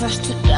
rush to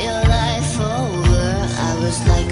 your life over. I was like.